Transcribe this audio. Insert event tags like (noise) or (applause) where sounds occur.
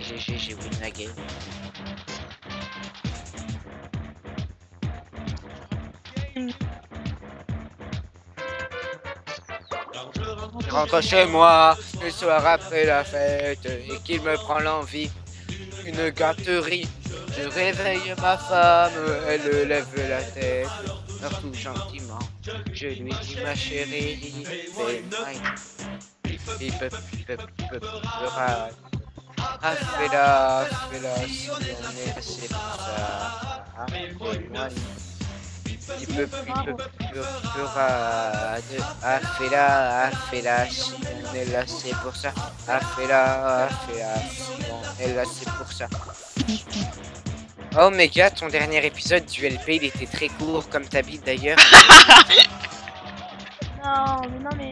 GG, j'ai win la. Je rentre chez moi le soir après la fête et qu'il me prend l'envie. Une gâterie. Je réveille ma femme, elle lève la tête. Alors tout gentiment, je lui dis ma chérie, fais Ah. Ah, fais-moi il peut plus fera fais-la, ah fais-la, si on est là c'est pour ça. Ah fais-la, ah fais-la, si on est là c'est pour ça. Oh Mega, ton dernier épisode du LP il était très court comme ta bite d'ailleurs. (laughs) Non, mais non mais...